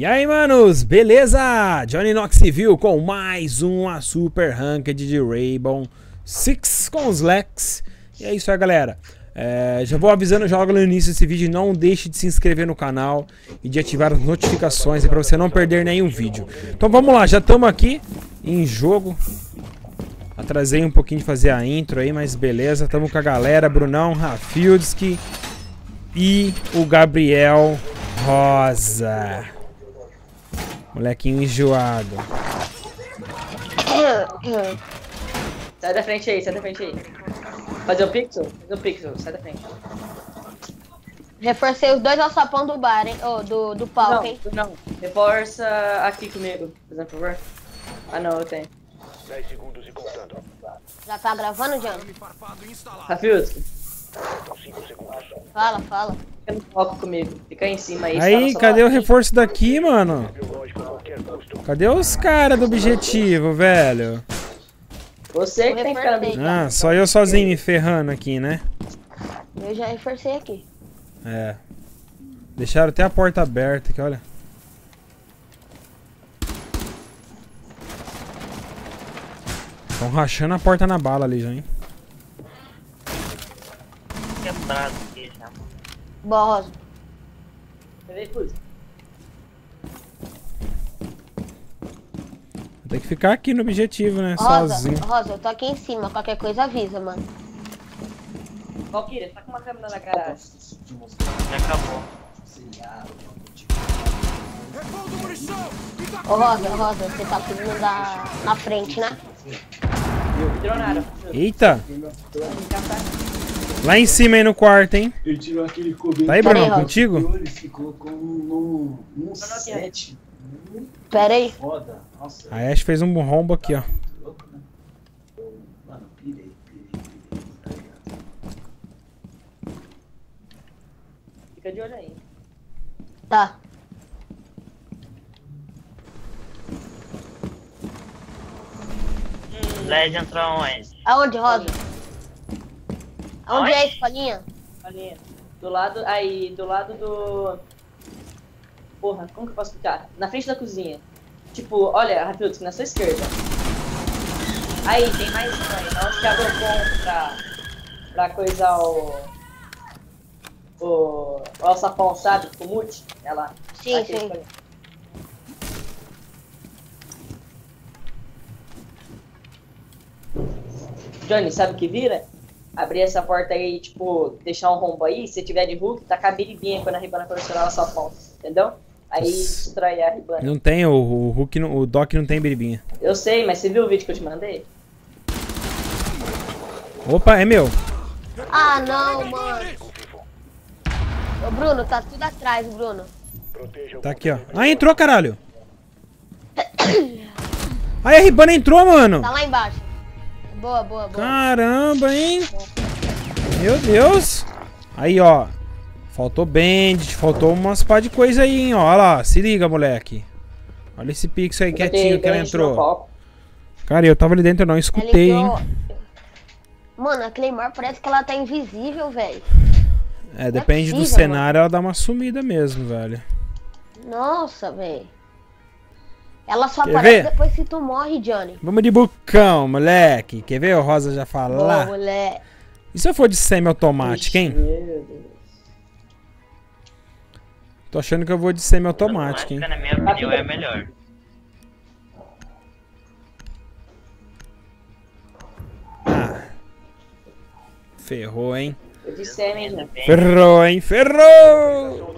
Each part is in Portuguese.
E aí, manos, beleza? Johnny Knox Civil com mais uma Super Ranked de Rainbow Six com os Lex. E é isso aí, galera. É, já vou avisando logo no início desse vídeo, não deixe de se inscrever no canal e de ativar as notificações para você não perder nenhum vídeo. Então vamos lá, já estamos aqui em jogo. Atrasei um pouquinho de fazer a intro aí, mas beleza. Estamos com a galera, Brunão, Rafildski e o Gabriel Rosa. Molequinho enjoado. Sai da frente aí, sai da frente aí. Fazer o pixel? Fazer o pixel, sai da frente. Reforcei os dois alçapão do bar, hein? Oh, do, do palco, Não, hein? não. Reforça aqui comigo, por favor. Ah não, eu tenho. 10 segundos e contando. Já tá gravando, Faltam 5 segundos. Fala, fala. Fica no palco comigo. Fica aí em cima aí. Aí, cadê o reforço daqui, mano? Cadê os caras do objetivo, velho? Você que tem que ficar no. Ah, só eu sozinho me ferrando aqui, né? Eu já reforcei aqui. É. Deixaram até a porta aberta aqui, olha. Estão rachando a porta na bala ali já, hein? Boa, Rosa. Cadê, Fusca? Tem que ficar aqui no objetivo, né? Rosa, Sozinho. Rosa, eu tô aqui em cima. Qualquer coisa avisa, mano. Valkyria, tá com uma câmera na garagem. Já acabou. Ô, Rosa, Rosa, você tá pedindo da... na frente, né? Eita! Lá em cima aí no quarto, hein? Ele tirou aquele cobertor. Tá aí, Bruno, contigo? Ele ficou com um, um aqui, ó. 7. Pera aí. Foda. Nossa, A Ash fez um rombo aqui, ó. louco, né? Mano, pirei, pirei, pirei. Tá? Fica de olho aí. Tá. LED entrou onde? Aonde, Rosa? Onde? é a escolinha? Ali. Do lado. Aí, do lado do. Porra, como que eu posso explicar? Na frente da cozinha. Tipo, olha, Rafiuski, na sua esquerda. Aí, tem mais um aí. Na onde que abre o ponto pra. pra coisar o. O. O alçapão, sabe? O mute. É lá. Sim, sim. escolha. Johnny, sabe o que vira? Abrir essa porta aí, tipo, deixar um rombo aí, se tiver de Hulk, tacar a biribinha quando a ribana colecionar a sua ponta, entendeu? Aí destrói a ribana. Não tem, o, o Hulk, não- o Doc não tem biribinha. Eu sei, mas você viu o vídeo que eu te mandei? Opa, é meu. Ah, não, mano. Ô, Bruno, tá tudo atrás, Bruno. Tá aqui, ó. Ah, entrou, caralho. Aí a Ribana entrou, mano. Tá lá embaixo. Boa, boa, boa. Caramba, hein? Meu Deus. Aí, ó. Faltou bandit, faltou umas pá de coisa aí, hein? Ó, Olha lá, se liga, moleque. Olha esse pixel aí quietinho que ela entrou. Cara, eu tava ali dentro, eu não escutei, hein? Mano, a Claymore parece que ela tá invisível, velho. É, depende do possível, cenário, ela dá uma sumida mesmo, velho. Nossa, velho. Ela só Quer aparece ver? depois que tu morre, Johnny. Vamos de bucão, moleque. Quer ver o Rosa já Boa, falar? moleque. E se eu for de semi-automática, hein? Meu Deus. Tô achando que eu vou de semi-automática, hein? Na minha opinião é melhor. Ah. Ferrou, hein? Eu disse é mesmo. Bem, Ferrou, hein? Ferrou!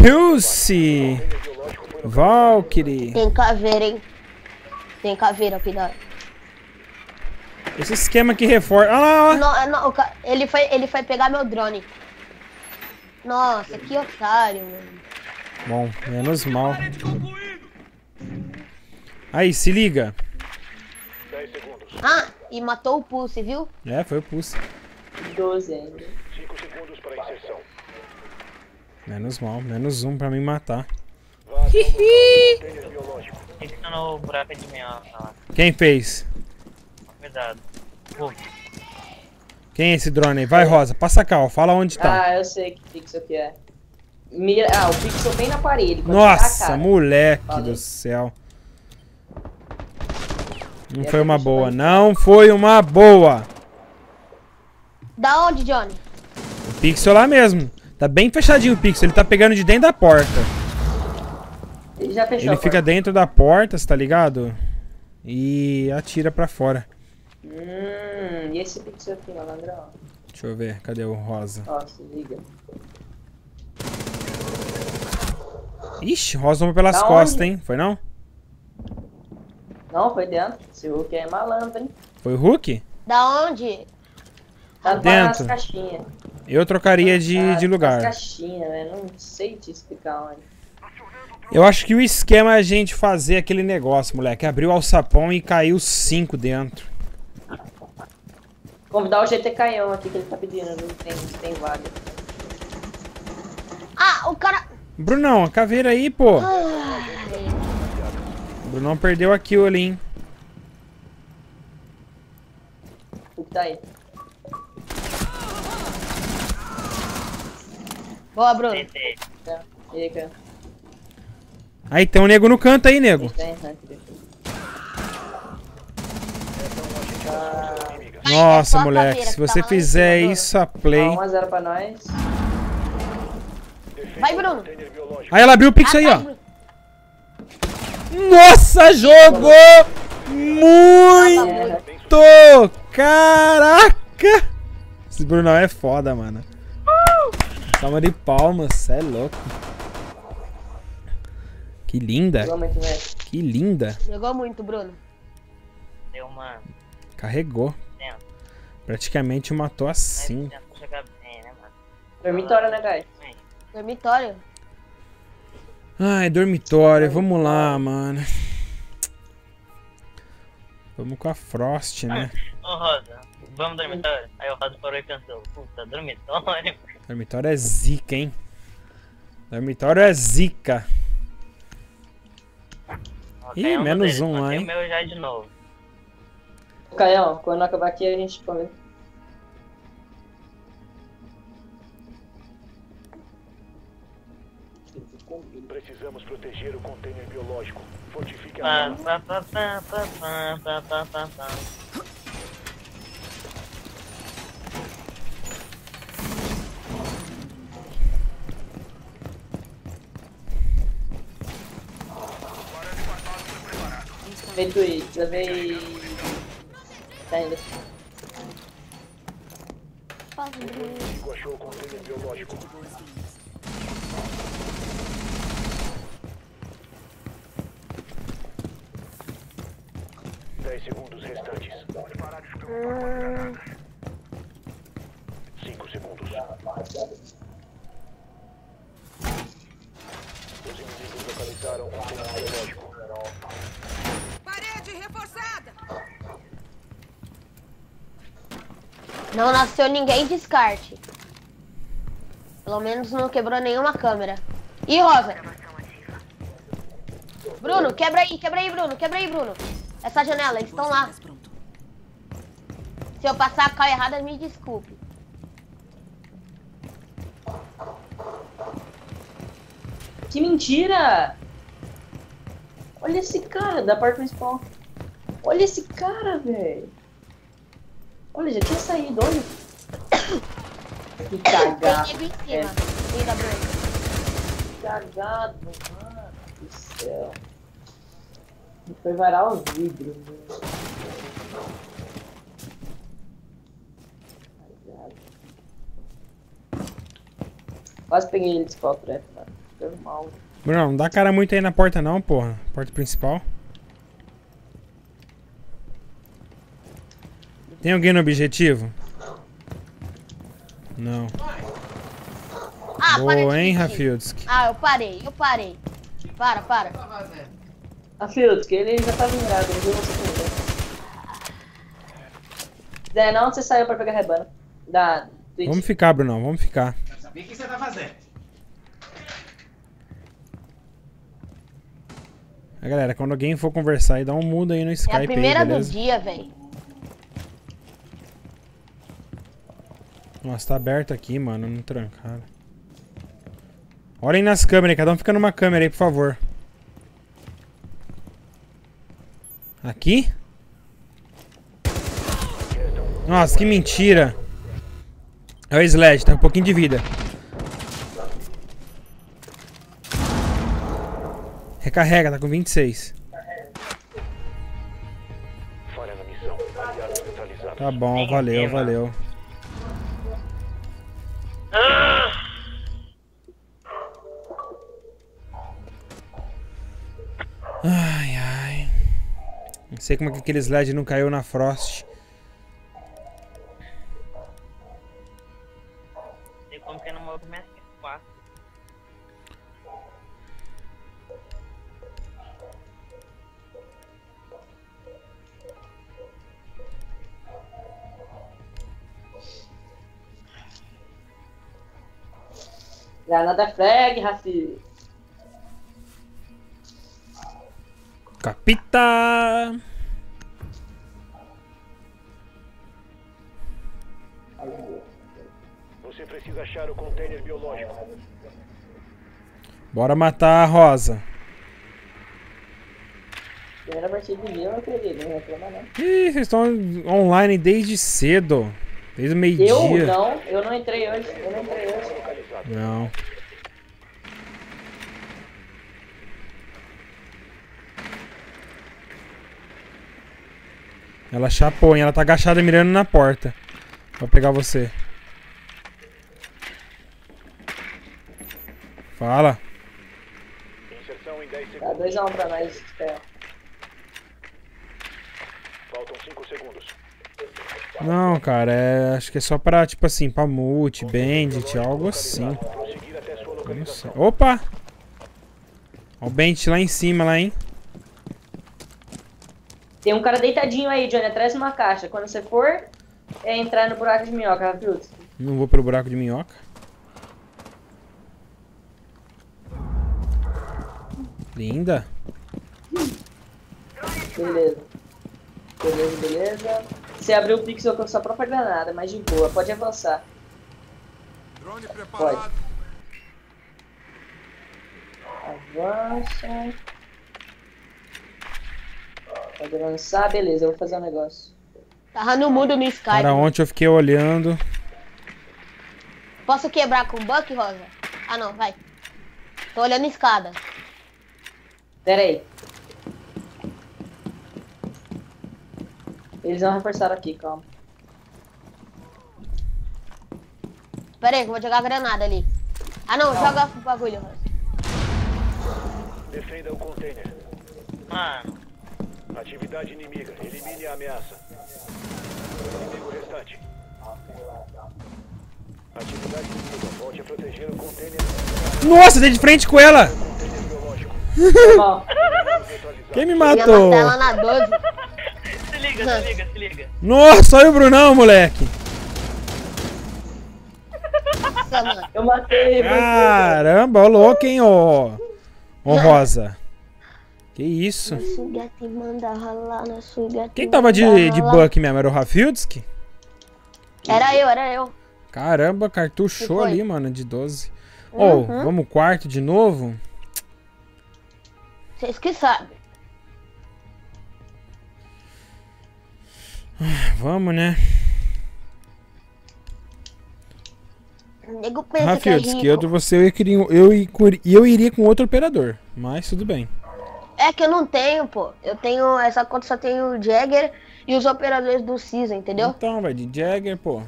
Pulse! Valkyrie! Tem caveira, hein? Tem caveira, cuidado. Esse esquema que reforça. Ah lá, ó! Não, não, o ca- ele, foi, ele foi pegar meu drone. Nossa, que otário, mano. Bom, menos mal. Aí, se liga. 10 segundos. Ah, e matou o Pulse, viu? É, foi o Pulse. 12 ainda. 5 segundos para inserção. Menos mal, menos um pra me matar. Quem fez? Cuidado. Quem é esse drone aí? Vai, Rosa, passa cá, ó. Fala onde tá. Ah, eu sei que pixel que é. Mira... Ah, o pixel bem na parede. Nossa, moleque Valeu. do céu. Não foi uma boa, não foi uma boa. Da onde, Johnny? O pixel lá mesmo. Tá bem fechadinho o pixel, ele tá pegando de dentro da porta. Ele já fechou Ele a fica porta. dentro da porta, você tá ligado? E atira pra fora. Hum, e esse pixel aqui, malandrão? Deixa eu ver, cadê o rosa? Ó, se liga. Ixi, rosa tomou pelas Da costas, onde? hein? Foi não? Não, foi dentro. Esse Hulk é malandro, hein? Foi o Hulk? Da onde? Tá Dentro. nas caixinhas. Eu trocaria de, de lugar. caixinhas, né? Não sei te explicar onde. Eu acho que o esquema é a gente fazer aquele negócio, moleque. Abrir o alçapão e cair os cinco dentro. Convidar o GTK1 aqui que ele tá pedindo, não tem, não tem vaga. Ah, o cara. Brunão, a caveira aí, pô. O Brunão perdeu a kill ali, hein? O que tá aí? Boa, Bruno. tentei. Tá. Aí? Aí tem um nego no canto aí, nego. Tem. Nossa, a moleque, se tá você em fizer isso a play. 1x0 pra nós. Vai, Bruno. Aí ela abriu o pix aí, Ah, ó. vai, Bruno. Nossa, jogou É, muito! Caraca! Esse Brunão é foda, mano. Salva de palmas, cê é louco. Que linda, jogou muito, né? que linda. Jogou muito, Bruno. Deu uma. Carregou. Praticamente matou assim. Bem, né? Dormitório, né, guys? Dormitório. Ai, dormitório, vamos lá, mano. Vamos com a Frost, né? Ô Rosa, vamos dormitório? Aí o Rosa parou e pensou, puta, dormitório. Dormitório é zica, hein? Dormitório é zica. Ó, Ih, um menos um lá, hein? o meu já de novo. Caião, quando acabar aqui a gente come. Precisamos proteger o container biológico. Fortifique a Pá, arma. pá, pá, pá, pá, pá, pá, pá, pá, Levei tweet, levei. Tá indo. Inimigo achou o container biológico. Dez segundos restantes segundos. Os inimigos localizaram o container biológico. Parede reforçada! Não nasceu ninguém descarte. Pelo menos não quebrou nenhuma câmera. Ih, Rosa. Bruno, quebra aí, quebra aí, Bruno, quebra aí, Bruno. Essa janela, eles estão lá. Se eu passar a cal errada, me desculpe. Que mentira! Olha esse cara da parte principal. Olha esse cara, velho. Olha, já tinha saído, olha. Que Tem cagado. nego em É, cima. Liga, Bruno. que cagado, mano do céu. Foi varar os vidros, velho. Cagado. Quase peguei ele de spell trap, mano. Foi mal. Bruno, não dá cara muito aí na porta não, porra. Porta principal. Tem alguém no objetivo? Não. Ah, Boa, hein, mentir. Rafildski? Ah, eu parei, eu parei. Para, para. A Fields, que ele já tá virado, ele viu você comigo. Zé, não, você saiu pra pegar rebana. Da Twitch. Vamos ficar, Brunão, vamos ficar. Quero saber o que você tá fazendo. Aí, galera, quando alguém for conversar aí, dá um mudo aí no É Skype a primeira aí, do dia, velho. Nossa, tá aberto aqui, mano, não trancaram. Olhem nas câmeras, cada um fica numa câmera aí, por favor. Aqui? Nossa, que mentira. É o Sledge, tá com um pouquinho de vida. Recarrega, tá com 26. Falha na missão. Aliados neutralizados. Tá bom, valeu, valeu. Sei como é que aquele sled não caiu na Frost. Tem como que não movimenta quatro. Granada frag, Rafi. Capita! Bora matar a Rosa. Primeira partida do dia, meu querido. Não reclama não. Ih, vocês estão online desde cedo. Desde o Eu meio-dia. não, eu não entrei hoje. Eu não entrei hoje. Não. Ela chapou, hein? Ela tá agachada mirando na porta. Vou pegar você. Fala. Inserção em 10 Tá segundos. 2x1 um pra nós. espera. Faltam 5 segundos. Não, cara, é, acho que é só pra, tipo assim, pra multi, bandit, algo assim. Opa! Ó o bandit lá em cima, lá, hein? Tem um cara deitadinho aí, Johnny, atrás de uma caixa. Quando você for é entrar no buraco de minhoca, Rafi. Não vou pelo buraco de minhoca. Linda. Beleza. Beleza, beleza. Você abriu o pixel com sua própria granada, mas de boa. Pode avançar. Drone Pode. preparado. Avança. Pode avançar, beleza, eu vou fazer um negócio. Tava no mundo no Skype. Cara, ontem eu fiquei olhando. Posso quebrar com o Buck, Rosa? Ah, não, vai. Tô olhando escada. Pera aí. Eles não reforçaram aqui, calma. Pera aí, que eu vou jogar a granada ali. Ah, não, joga o bagulho. Defenda o container. Mano, Atividade inimiga. Elimine a ameaça. Inimigo restante. Atividade inimiga. Volte a proteger o container. Nossa, dei de frente com ela! Container biológico. Irmão, Neutralizado. Quem me matou? martela na 12. se liga, se liga, se liga. Nossa, olha o Brunão, moleque! Nossa, eu matei. Caramba, ô louco, hein, ô. Ô Rosa. Que isso? Quem tava de, de. Buck mesmo? Era o Rafildski? Era eu, era eu. Caramba, cartuchou ali, mano, de 12. Ô, Uhum. vamos quarto de novo? Vocês que sabem. Vamos, né? O nego pensa que é de rico. você eu, queria, eu, eu, iria com outro operador. Mas tudo bem. É que eu não tenho, pô. Eu tenho. Essa conta só tem o Jagger e os operadores do Season, entendeu? Então, vai de Jagger, pô.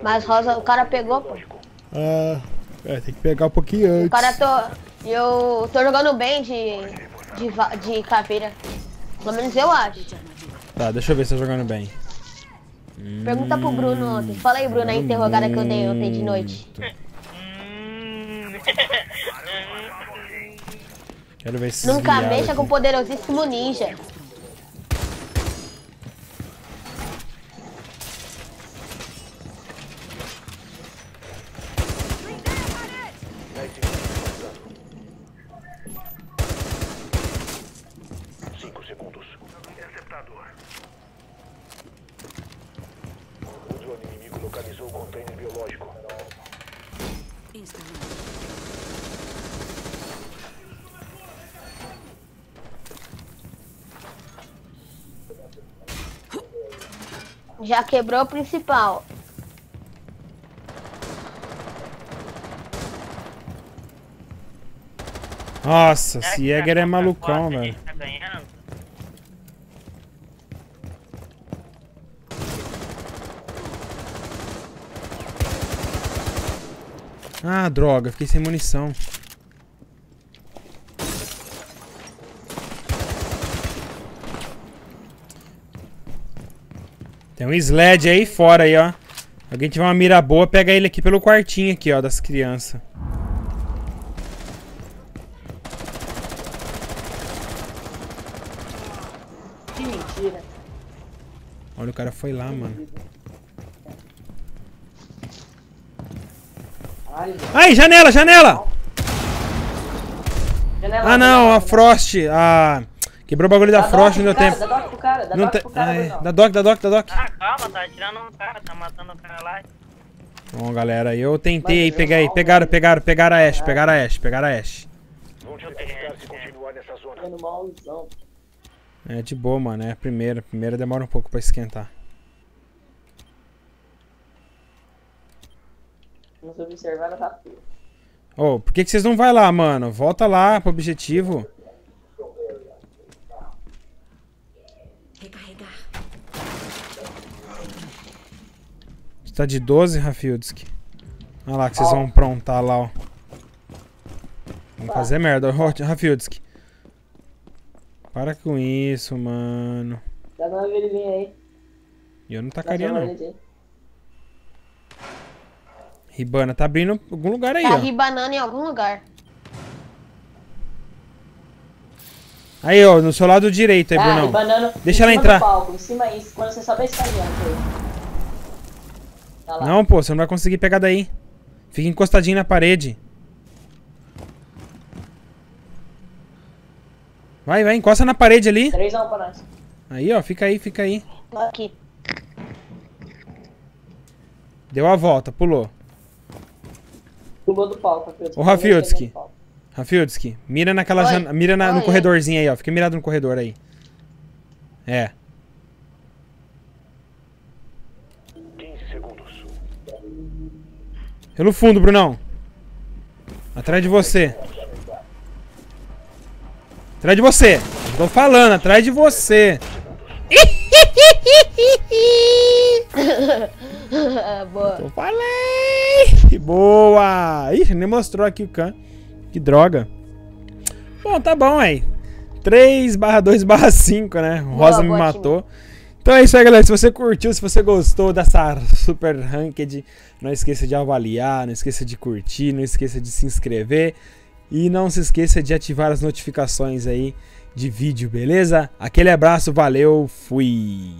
Mas Rosa, o cara pegou, pô. Ah, é, tem que pegar um pouquinho antes. O cara tô. Eu tô jogando bem de. de, de caveira. Pelo menos eu acho. Tá, deixa eu ver se tá jogando bem. Pergunta pro Bruno ontem. Fala aí, Bruno, a interrogada que eu dei ontem de noite. Hum. Quero ver se Nunca mexa com o poderosíssimo ninja. Localizou o container biológico. Já quebrou o principal. Nossa, esse Jäger é com malucão, velho. ele Tá ganhando? Ah, droga, fiquei sem munição. Tem um sled aí fora aí, ó. Alguém tiver uma mira boa, pega ele aqui pelo quartinho aqui, ó, das crianças. Que mentira. Olha, o cara foi lá, mano. Ai, gente. Aí, janela, janela! Janela, Ah, não, a Frost. Ah, quebrou o bagulho da Dá Frost, não doc deu pro cara, tempo. Dá doc pro cara, dá Não doc pro cara, Ai, dá doc, dá doc, dá doc. Ah, calma, tá atirando um cara, tá matando o cara lá. Bom, galera, eu tentei aí pegar aí. Pegaram, pegaram, pegaram a Ash, pegaram a Ash, pegaram a Ash. É de boa, mano. É a primeira. A primeira demora um pouco pra esquentar. Se observar, não tá feio. Ô, por que, que vocês não vai lá, mano? Volta lá pro objetivo. Você tá de 12, Rafildski? Olha lá que vocês vão aprontar lá, ó. Vamos fazer merda. Ô, Rafildski. Para com isso, mano. Dá uma vermelhinha aí. E eu não tacaria, não. Ribana tá abrindo algum lugar aí, Tá ó. ribanando em algum lugar. Aí, ó, no seu lado direito aí, Ah, Brunão. Deixa ela entrar. Palco, em cima aí, quando você sobe a escadinha. Arthur. Tá lá. Não, pô, você não vai conseguir pegar daí. Fica encostadinho na parede. Vai, vai, encosta na parede ali. 3 a 1 pra nós. Aí, ó, fica aí, fica aí. Aqui. Deu a volta, pulou. Pulou do palco. Ô, palco. Rafildski, mira naquela Oi. jana... Mira na- no Oi, corredorzinho aí, ó. Fica mirado no corredor aí. É. 15 segundos. Pelo fundo, Brunão. Atrás de você. Atrás de você. Tô falando, atrás de você. Boa. Eu falei! Boa! Ixi, nem mostrou aqui o can. Que droga. Bom, tá bom aí. 3 barra 2 barra 5, né? O Rosa me boa, matou. Então é isso aí, galera. Se você curtiu, se você gostou dessa Super Ranked, não esqueça de avaliar, não esqueça de curtir, não esqueça de se inscrever. E não se esqueça de ativar as notificações aí de vídeo, beleza? Aquele abraço, valeu, fui!